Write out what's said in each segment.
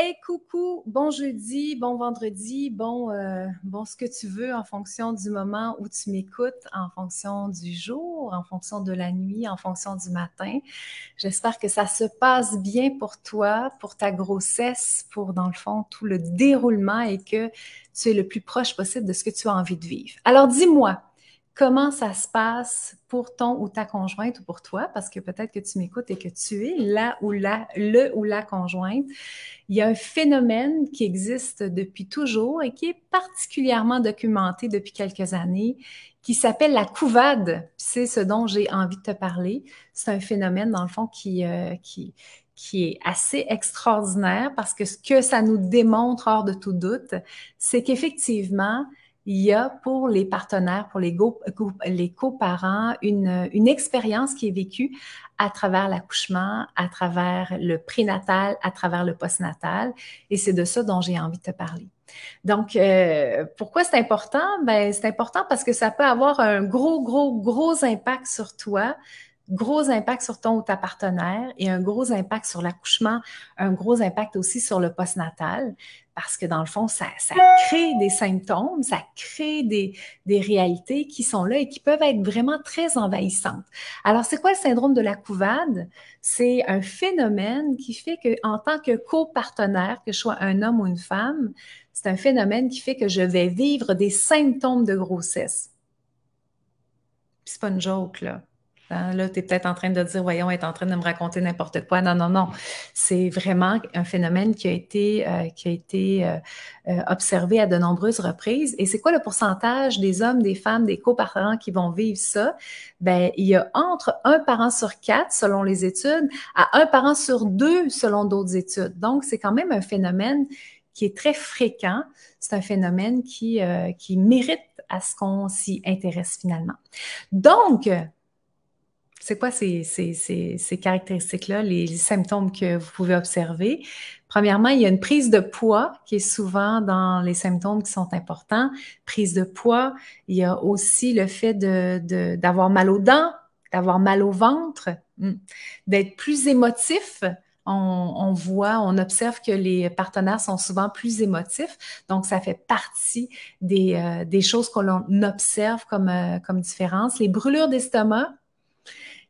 Hey, coucou, bon jeudi, bon vendredi, bon, euh, bon ce que tu veux en fonction du moment où tu m'écoutes, en fonction du jour, en fonction de la nuit, en fonction du matin. J'espère que ça se passe bien pour toi, pour ta grossesse, pour dans le fond tout le déroulement et que tu es le plus proche possible de ce que tu as envie de vivre. Alors dis-moi, comment ça se passe pour ton ou ta conjointe ou pour toi, parce que peut-être que tu m'écoutes et que tu es là ou là, le ou la conjointe. Il y a un phénomène qui existe depuis toujours et qui est particulièrement documenté depuis quelques années, qui s'appelle la couvade. C'est ce dont j'ai envie de te parler. C'est un phénomène, dans le fond, qui, euh, qui, qui est assez extraordinaire parce que ce que ça nous démontre hors de tout doute, c'est qu'effectivement, il y a pour les partenaires, pour les, les coparents, une, une expérience qui est vécue à travers l'accouchement, à travers le prénatal, à travers le postnatal. Et c'est de ça dont j'ai envie de te parler. Donc, euh, pourquoi c'est important? Ben, c'est important parce que ça peut avoir un gros, gros, gros impact sur toi, gros impact sur ton ou ta partenaire et un gros impact sur l'accouchement, un gros impact aussi sur le postnatal parce que dans le fond, ça, crée des symptômes, ça crée des, des, réalités qui sont là et qui peuvent être vraiment très envahissantes. Alors, c'est quoi le syndrome de la couvade? C'est un phénomène qui fait que, en tant que copartenaire, que je sois un homme ou une femme, c'est un phénomène qui fait que je vais vivre des symptômes de grossesse. C'est pas une joke, là. Hein, là, tu es peut-être en train de dire, voyons, est en train de me raconter n'importe quoi. Non, non, non. C'est vraiment un phénomène qui a été, euh, qui a été euh, euh, observé à de nombreuses reprises. Et c'est quoi le pourcentage des hommes, des femmes, des coparents qui vont vivre ça? Ben, il y a entre un parent sur quatre, selon les études, à un parent sur deux, selon d'autres études. Donc, c'est quand même un phénomène qui est très fréquent. C'est un phénomène qui, qui mérite à ce qu'on s'y intéresse finalement. Donc, c'est quoi ces, caractéristiques-là, les, symptômes que vous pouvez observer? Premièrement, il y a une prise de poids qui est souvent dans les symptômes qui sont importants. Prise de poids, il y a aussi le fait d'avoir mal aux dents, d'avoir mal au ventre, hmm, d'être plus émotif. On, voit, on observe que les partenaires sont souvent plus émotifs. Donc, ça fait partie des, euh, choses qu'on observe comme, euh, comme différence. Les brûlures d'estomac,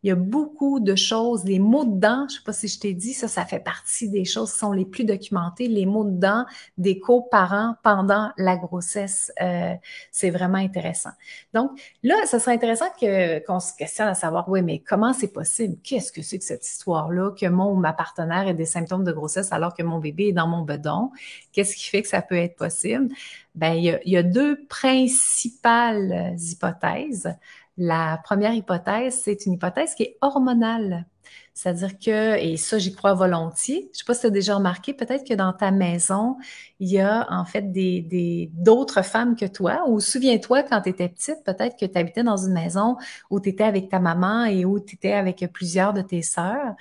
il y a beaucoup de choses, les mots de dents, je ne sais pas si je t'ai dit, ça, ça fait partie des choses qui sont les plus documentées. Les mots de dents des coparents pendant la grossesse, euh, c'est vraiment intéressant. Donc là, ça serait intéressant que, qu'on se questionne à savoir, oui, mais comment c'est possible? Qu'est-ce que c'est que cette histoire-là, que mon ou ma partenaire ait des symptômes de grossesse alors que mon bébé est dans mon bedon? Qu'est-ce qui fait que ça peut être possible? Ben, il y a, il y a deux principales hypothèses. La première hypothèse, c'est une hypothèse qui est hormonale. C'est-à-dire que, et ça, j'y crois volontiers. Je ne sais pas si tu as déjà remarqué, peut-être que dans ta maison, il y a en fait des d'autres femmes que toi. Ou souviens-toi, quand tu étais petite, peut-être que tu habitais dans une maison où tu étais avec ta maman et où tu avec plusieurs de tes sœurs.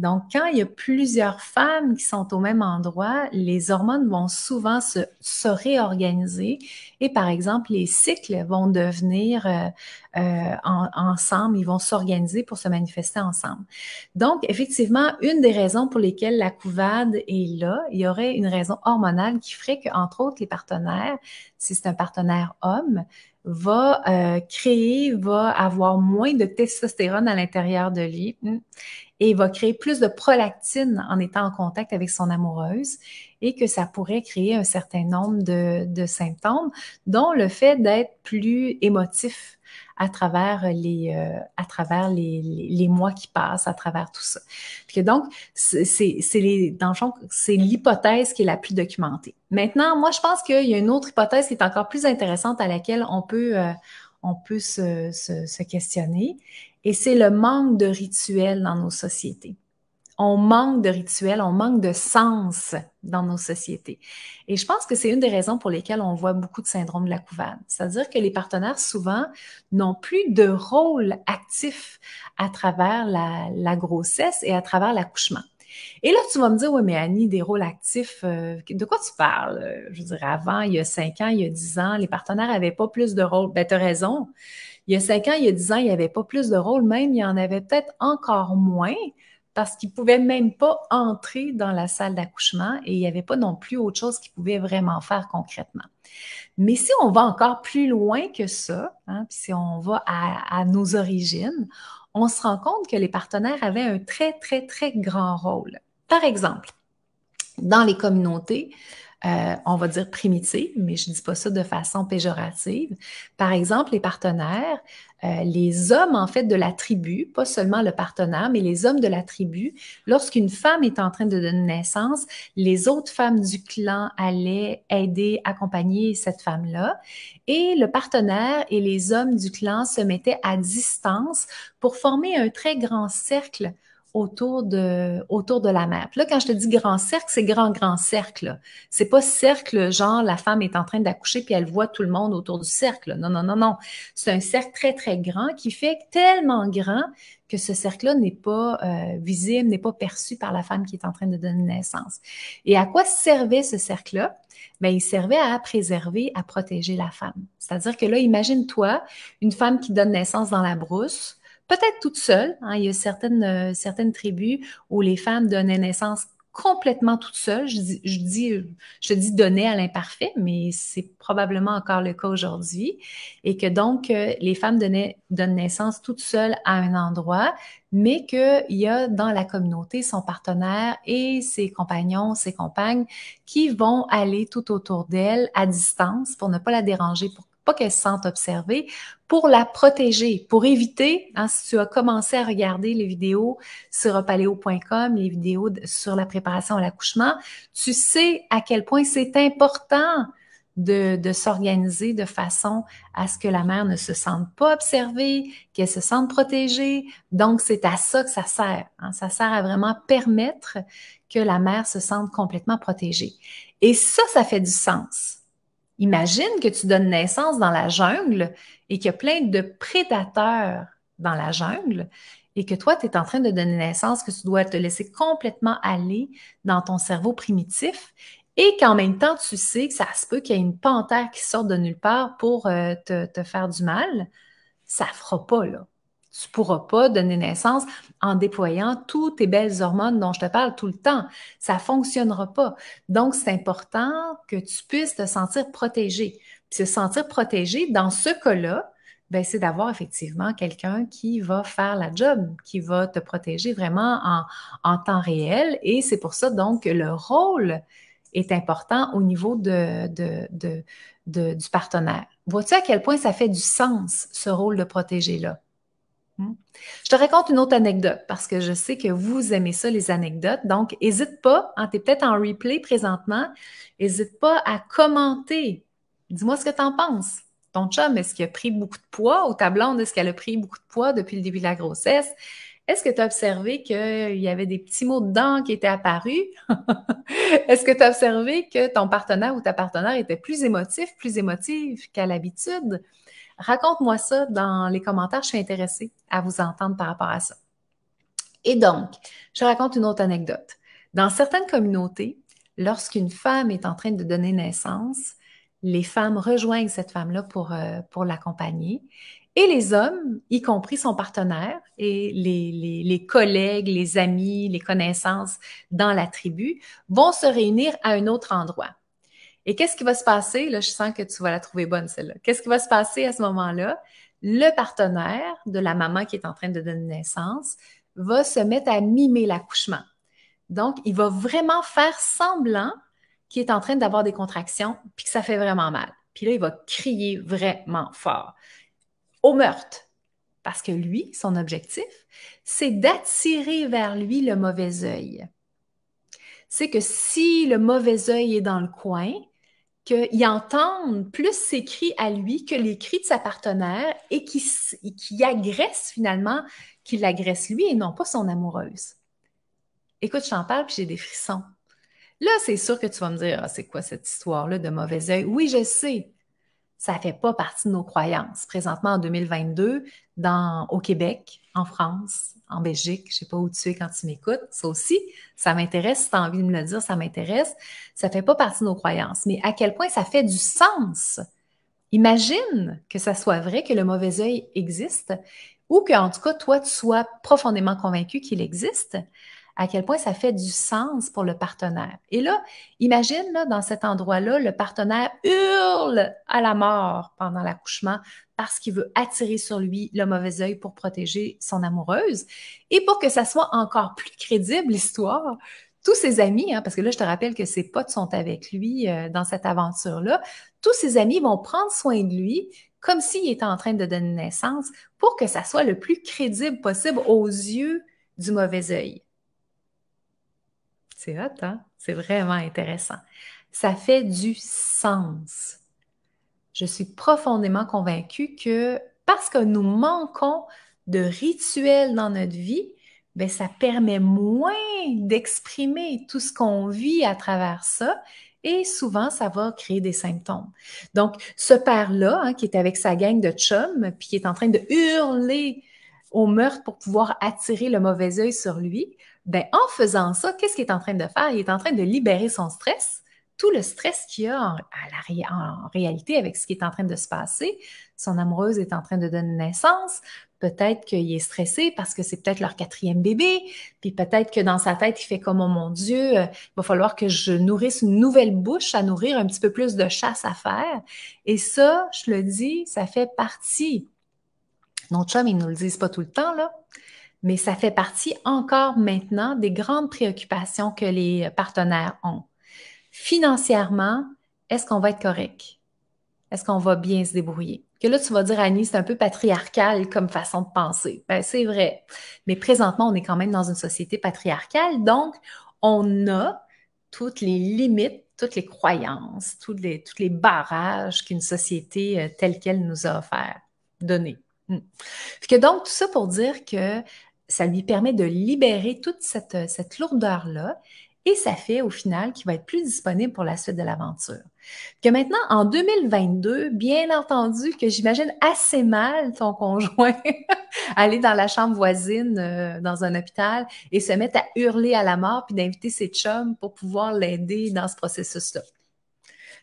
Donc, quand il y a plusieurs femmes qui sont au même endroit, les hormones vont souvent se, se réorganiser et, par exemple, les cycles vont devenir euh, euh ensemble, ils vont s'organiser pour se manifester ensemble. Donc, effectivement, une des raisons pour lesquelles la couvade est là, il y aurait une raison hormonale qui ferait qu'entre autres, les partenaires, si c'est un partenaire homme, va euh, créer, va avoir moins de testostérone à l'intérieur de lui hmm, et va créer plus de prolactine en étant en contact avec son amoureuse et que ça pourrait créer un certain nombre de, de symptômes, dont le fait d'être plus émotif à travers les, euh, à travers les, les, mois qui passent, à travers tout ça. que donc, c'est, c'est dans le fond, c'est l'hypothèse qui est la plus documentée. Maintenant, moi, je pense qu'il y a une autre hypothèse qui est encore plus intéressante à laquelle on peut, euh, on peut se, se, se questionner, et c'est le manque de rituels dans nos sociétés on manque de rituels, on manque de sens dans nos sociétés. Et je pense que c'est une des raisons pour lesquelles on voit beaucoup de syndrome de la couvade. C'est-à-dire que les partenaires, souvent, n'ont plus de rôle actif à travers la, grossesse et à travers l'accouchement. Et là, tu vas me dire, oui, mais Annie, des rôles actifs, euh, de quoi tu parles? Je veux dire, avant, il y a cinq ans, il y a dix ans, les partenaires n'avaient pas plus de rôle. Ben, tu as raison. Il y a cinq ans, il y a dix ans, il n'y avait pas plus de rôle, même il y en avait peut-être encore moins, parce qu'ils ne pouvaient même pas entrer dans la salle d'accouchement et il n'y avait pas non plus autre chose qu'ils pouvaient vraiment faire concrètement. Mais si on va encore plus loin que ça, hein, puis si on va à, nos origines, on se rend compte que les partenaires avaient un très, très, très grand rôle. Par exemple, dans les communautés, euh, on va dire primitives, mais je ne dis pas ça de façon péjorative. Par exemple, les partenaires, euh, les hommes en fait de la tribu, pas seulement le partenaire, mais les hommes de la tribu, lorsqu'une femme est en train de donner naissance, les autres femmes du clan allaient aider, accompagner cette femme-là. Et le partenaire et les hommes du clan se mettaient à distance pour former un très grand cercle autour de, autour de la mer. Puis là, quand je te dis grand cercle, c'est grand, grand cercle. C'est pas cercle, genre la femme est en train d'accoucher puis elle voit tout le monde autour du cercle. Non, non, non, non. C'est un cercle très, très grand qui fait tellement grand que ce cercle-là n'est pas euh, visible, n'est pas perçu par la femme qui est en train de donner naissance. Et à quoi servait ce cercle-là? Bien, il servait à préserver, à protéger la femme. C'est-à-dire que là, imagine-toi une femme qui donne naissance dans la brousse, peut-être toute seule. Hein. il y a certaines, euh, certaines tribus où les femmes donnaient naissance complètement toutes seules. Je dis, je dis, je dis donner à l'imparfait, mais c'est probablement encore le cas aujourd'hui. Et que donc, euh, les femmes donnaient, donnent naissance toutes seules à un endroit, mais qu'il y a dans la communauté son partenaire et ses compagnons, ses compagnes qui vont aller tout autour d'elle à distance pour ne pas la déranger, qu'elle se sente observée, pour la protéger, pour éviter, hein, si tu as commencé à regarder les vidéos sur opaleo.com, les vidéos sur la préparation à l'accouchement, tu sais à quel point c'est important de, de s'organiser de façon à ce que la mère ne se sente pas observée, qu'elle se sente protégée. Donc, c'est à ça que ça sert. Hein. Ça sert à vraiment permettre que la mère se sente complètement protégée. Et ça, ça fait du sens. Imagine que tu donnes naissance dans la jungle et qu'il y a plein de prédateurs dans la jungle et que toi, tu es en train de donner naissance, que tu dois te laisser complètement aller dans ton cerveau primitif et qu'en même temps, tu sais que ça se peut qu'il y ait une panthère qui sorte de nulle part pour euh, te, te, faire du mal, ça fera pas, là. Tu ne pourras pas donner naissance en déployant toutes tes belles hormones dont je te parle tout le temps. Ça ne fonctionnera pas. Donc, c'est important que tu puisses te sentir protégé. Puis se sentir protégé, dans ce cas-là, ben, c'est d'avoir effectivement quelqu'un qui va faire la job, qui va te protéger vraiment en, temps réel. Et c'est pour ça donc que le rôle est important au niveau du partenaire. Vois-tu à quel point ça fait du sens, ce rôle de protéger-là? Hmm. Je te raconte une autre anecdote parce que je sais que vous aimez ça, les anecdotes. Donc, n'hésite pas, hein, tu es peut-être en replay présentement, n'hésite pas à commenter. Dis-moi ce que tu en penses. Ton chum, est-ce qu'il a pris beaucoup de poids ou ta blonde, est-ce qu'elle a pris beaucoup de poids depuis le début de la grossesse? Est-ce que tu as observé qu'il y avait des petits mots de qui étaient apparus? Est-ce que tu as observé que ton partenaire ou ta partenaire était plus émotif, plus émotive qu'à l'habitude? Raconte-moi ça dans les commentaires. Je suis intéressée à vous entendre par rapport à ça. Et donc, je raconte une autre anecdote. Dans certaines communautés, lorsqu'une femme est en train de donner naissance, les femmes rejoignent cette femme-là pour, euh, pour l'accompagner. Et les hommes, y compris son partenaire et les, les, collègues, les amis, les connaissances dans la tribu, vont se réunir à un autre endroit. Et qu'est-ce qui va se passer? Là, je sens que tu vas la trouver bonne, celle-là. Qu'est-ce qui va se passer à ce moment-là? Le partenaire de la maman qui est en train de donner naissance va se mettre à mimer l'accouchement. Donc, il va vraiment faire semblant qu'il est en train d'avoir des contractions puis que ça fait vraiment mal. Puis là, il va crier vraiment fort au meurtre. Parce que lui, son objectif, c'est d'attirer vers lui le mauvais œil. C'est que si le mauvais œil est dans le coin, qu'il entende plus ses cris à lui que les cris de sa partenaire et qui, agresse finalement, qu'il l'agresse lui et non pas son amoureuse. Écoute, je t'en parle puis j'ai des frissons. Là, c'est sûr que tu vas me dire, ah, c'est quoi cette histoire-là de mauvais œil? Oui, je sais. Ça fait pas partie de nos croyances. Présentement, en 2022, dans, au Québec, en France, en Belgique, je sais pas où tu es quand tu m'écoutes, ça aussi, ça m'intéresse, si tu as envie de me le dire, ça m'intéresse. Ça fait pas partie de nos croyances, mais à quel point ça fait du sens? Imagine que ça soit vrai, que le mauvais œil existe, ou qu'en tout cas, toi, tu sois profondément convaincu qu'il existe, à quel point ça fait du sens pour le partenaire. Et là, imagine, là, dans cet endroit-là, le partenaire hurle à la mort pendant l'accouchement parce qu'il veut attirer sur lui le mauvais œil pour protéger son amoureuse. Et pour que ça soit encore plus crédible, l'histoire, tous ses amis, hein, parce que là, je te rappelle que ses potes sont avec lui euh, dans cette aventure-là, tous ses amis vont prendre soin de lui comme s'il était en train de donner naissance pour que ça soit le plus crédible possible aux yeux du mauvais œil. C'est hot, hein? C'est vraiment intéressant. Ça fait du sens. Je suis profondément convaincue que parce que nous manquons de rituels dans notre vie, bien, ça permet moins d'exprimer tout ce qu'on vit à travers ça et souvent, ça va créer des symptômes. Donc, ce père-là, hein, qui est avec sa gang de chums, puis qui est en train de hurler au meurtre pour pouvoir attirer le mauvais œil sur lui, ben, en faisant ça, qu'est-ce qu'il est en train de faire? Il est en train de libérer son stress, tout le stress qu'il a en, réalité avec ce qui est en train de se passer. Son amoureuse est en train de donner naissance. Peut-être qu'il est stressé parce que c'est peut-être leur quatrième bébé. Puis peut-être que dans sa tête, il fait comme, oh mon Dieu, euh, il va falloir que je nourrisse une nouvelle bouche à nourrir, un petit peu plus de chasse à faire. Et ça, je le dis, ça fait partie. Nos chums, ils nous le disent pas tout le temps, là mais ça fait partie encore maintenant des grandes préoccupations que les partenaires ont. Financièrement, est-ce qu'on va être correct? Est-ce qu'on va bien se débrouiller? Que là, tu vas dire, Annie, c'est un peu patriarcal comme façon de penser. Ben, c'est vrai. Mais présentement, on est quand même dans une société patriarcale, donc on a toutes les limites, toutes les croyances, tous les, barrages qu'une société euh, telle qu'elle nous a offert, donné. Hmm. Que donc, tout ça pour dire que ça lui permet de libérer toute cette, cette lourdeur-là et ça fait au final qu'il va être plus disponible pour la suite de l'aventure. Que maintenant, en 2022, bien entendu que j'imagine assez mal ton conjoint aller dans la chambre voisine euh, dans un hôpital et se mettre à hurler à la mort puis d'inviter ses chums pour pouvoir l'aider dans ce processus-là.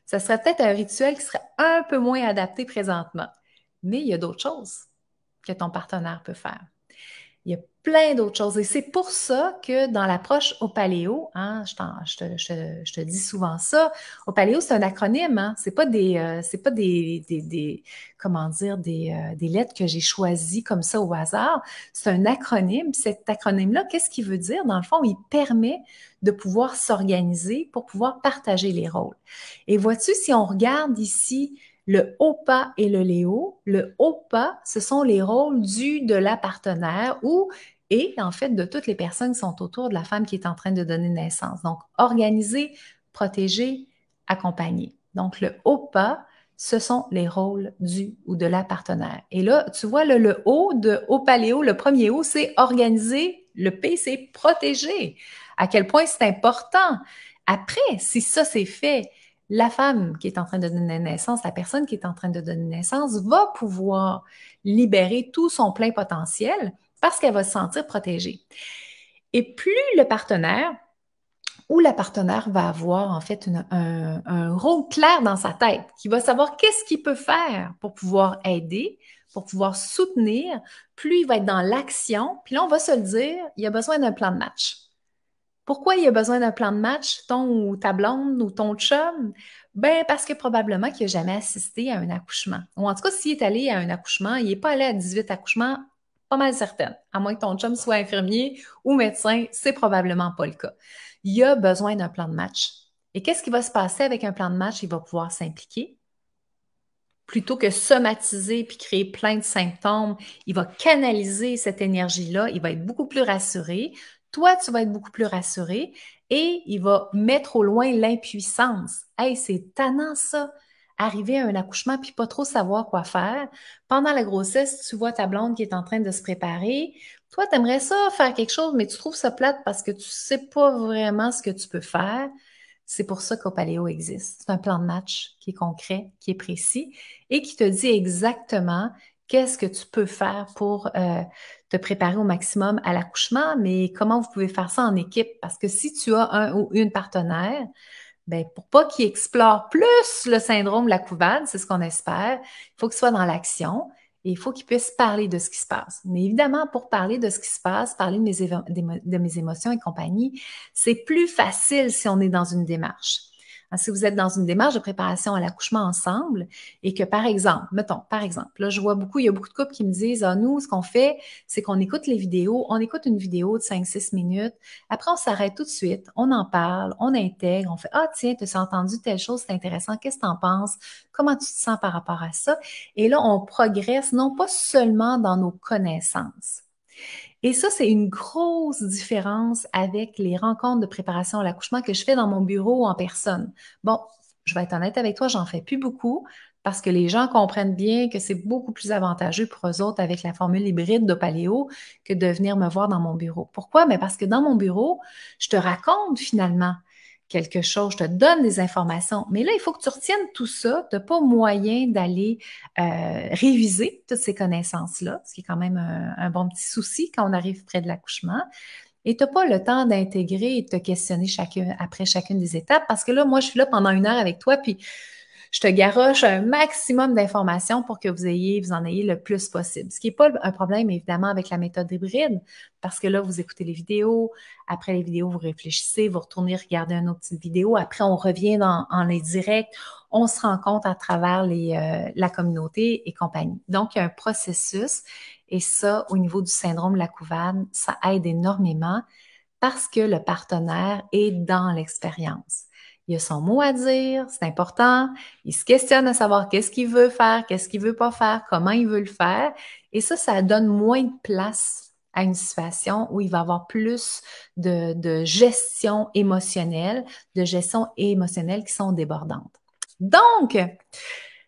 Ça serait peut-être un rituel qui serait un peu moins adapté présentement. Mais il y a d'autres choses que ton partenaire peut faire. Il y a plein d'autres choses. Et c'est pour ça que dans l'approche au paléo, hein, je, te, dis souvent ça, au paléo, c'est un acronyme. Hein, c'est pas des, euh, c'est pas des, des, comment dire, des, euh, des lettres que j'ai choisies comme ça au hasard. C'est un acronyme. Cet acronyme-là, qu'est-ce qu'il veut dire? Dans le fond, il permet de pouvoir s'organiser pour pouvoir partager les rôles. Et vois-tu, si on regarde ici le OPA et le Léo. Le OPA, ce sont les rôles du de la partenaire ou et en fait de toutes les personnes qui sont autour de la femme qui est en train de donner naissance. Donc, organiser, protéger, accompagner. Donc, le OPA, ce sont les rôles du ou de la partenaire. Et là, tu vois, le, le O de OPALEO, le premier O, c'est organiser. Le P, c'est protéger. À quel point c'est important. Après, si ça c'est fait, la femme qui est en train de donner naissance, la personne qui est en train de donner naissance va pouvoir libérer tout son plein potentiel parce qu'elle va se sentir protégée. Et plus le partenaire ou la partenaire va avoir en fait un, rôle clair dans sa tête, qui va savoir qu'est-ce qu'il peut faire pour pouvoir aider, pour pouvoir soutenir, plus il va être dans l'action, puis là on va se le dire, il a besoin d'un plan de match. Pourquoi il a besoin d'un plan de match, ton ou ta blonde ou ton chum? Ben, parce que probablement qu'il n'a jamais assisté à un accouchement. Ou en tout cas, s'il est allé à un accouchement, il n'est pas allé à 18 accouchements, pas mal certaine. À moins que ton chum soit infirmier ou médecin, c'est probablement pas le cas. Il a besoin d'un plan de match. Et qu'est-ce qui va se passer avec un plan de match? Il va pouvoir s'impliquer. Plutôt que somatiser puis créer plein de symptômes, il va canaliser cette énergie-là, il va être beaucoup plus rassuré. Toi, tu vas être beaucoup plus rassuré et il va mettre au loin l'impuissance. Hey, c'est tannant ça! Arriver à un accouchement puis pas trop savoir quoi faire. Pendant la grossesse, tu vois ta blonde qui est en train de se préparer. Toi, tu aimerais ça faire quelque chose, mais tu trouves ça plate parce que tu sais pas vraiment ce que tu peux faire. C'est pour ça qu'Opaléo existe. C'est un plan de match qui est concret, qui est précis et qui te dit exactement qu'est-ce que tu peux faire pour euh, te préparer au maximum à l'accouchement, mais comment vous pouvez faire ça en équipe? Parce que si tu as un ou une partenaire, ben, pour pas qu'il explore plus le syndrome de la couvade, c'est ce qu'on espère, il faut qu'il soit dans l'action Et il faut qu'ils puissent parler de ce qui se passe. Mais évidemment, pour parler de ce qui se passe, parler de mes émotions et compagnie, c'est plus facile si on est dans une démarche. Si vous êtes dans une démarche de préparation à l'accouchement ensemble et que, par exemple, mettons, par exemple, là, je vois beaucoup, il y a beaucoup de couples qui me disent, ah, nous, ce qu'on fait, c'est qu'on écoute les vidéos, on écoute une vidéo de 5-6 minutes, après, on s'arrête tout de suite, on en parle, on intègre, on fait, ah, tiens, tu as entendu telle chose, c'est intéressant, qu'est-ce que tu en penses? Comment tu te sens par rapport à ça? Et là, on progresse non pas seulement dans nos connaissances, et ça, c'est une grosse différence avec les rencontres de préparation à l'accouchement que je fais dans mon bureau en personne. Bon, je vais être honnête avec toi, j'en fais plus beaucoup parce que les gens comprennent bien que c'est beaucoup plus avantageux pour eux autres avec la formule hybride de paléo que de venir me voir dans mon bureau. Pourquoi? Mais parce que dans mon bureau, je te raconte finalement quelque chose, je te donne des informations. Mais là, il faut que tu retiennes tout ça. Tu n'as pas moyen d'aller euh, réviser toutes ces connaissances-là, ce qui est quand même un, bon petit souci quand on arrive près de l'accouchement. Et tu n'as pas le temps d'intégrer et de te questionner après chacune des étapes parce que là, moi, je suis là pendant une heure avec toi, puis je te garoche un maximum d'informations pour que vous ayez, vous en ayez le plus possible. Ce qui n'est pas un problème, évidemment, avec la méthode hybride, parce que là, vous écoutez les vidéos, après les vidéos, vous réfléchissez, vous retournez regarder une autre petite vidéo, après, on revient dans, en les directs, on se rend compte à travers euh, la communauté et compagnie. Donc, il y a un processus, et ça, au niveau du syndrome de la couvade, ça aide énormément parce que le partenaire est dans l'expérience il a son mot à dire, c'est important. Il se questionne à savoir qu'est-ce qu'il veut faire, qu'est-ce qu'il veut pas faire, comment il veut le faire. Et ça, ça donne moins de place à une situation où il va avoir plus de, de gestion émotionnelle, de gestion émotionnelle qui sont débordantes. Donc,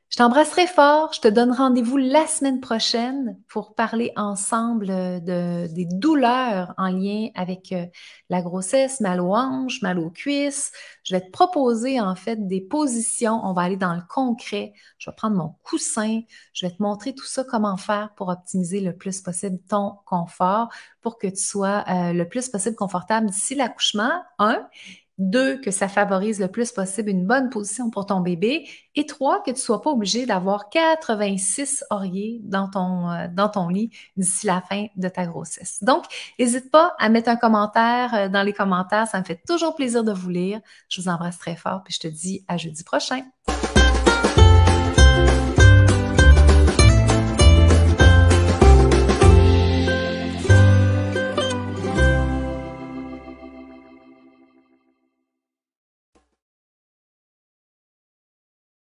je t'embrasse très fort. Je te donne rendez-vous la semaine prochaine pour parler ensemble de, des douleurs en lien avec euh, la grossesse, mal aux hanches, mal aux cuisses. Je vais te proposer en fait des positions. On va aller dans le concret. Je vais prendre mon coussin. Je vais te montrer tout ça, comment faire pour optimiser le plus possible ton confort pour que tu sois euh, le plus possible confortable d'ici l'accouchement. Un. Deux, que ça favorise le plus possible une bonne position pour ton bébé. Et trois, que tu sois pas obligé d'avoir 86 oreillers dans ton, euh, dans ton lit d'ici la fin de ta grossesse. Donc, n'hésite pas à mettre un commentaire euh, dans les commentaires. Ça me fait toujours plaisir de vous lire. Je vous embrasse très fort puis je te dis à jeudi prochain.